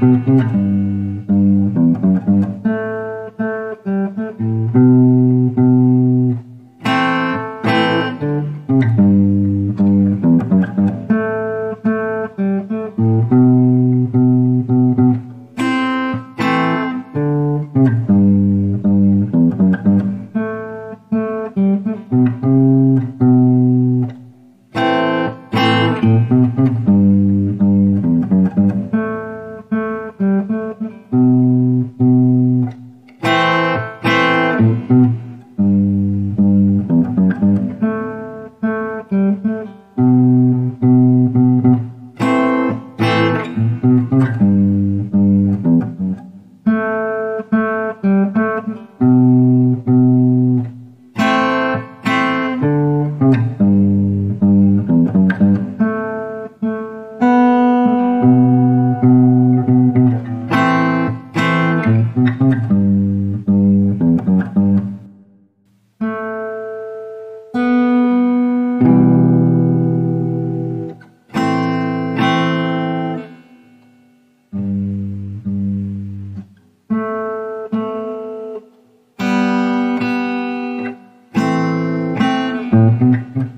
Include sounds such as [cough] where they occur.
thank you Thank ừ. you. Mm-hmm. [laughs]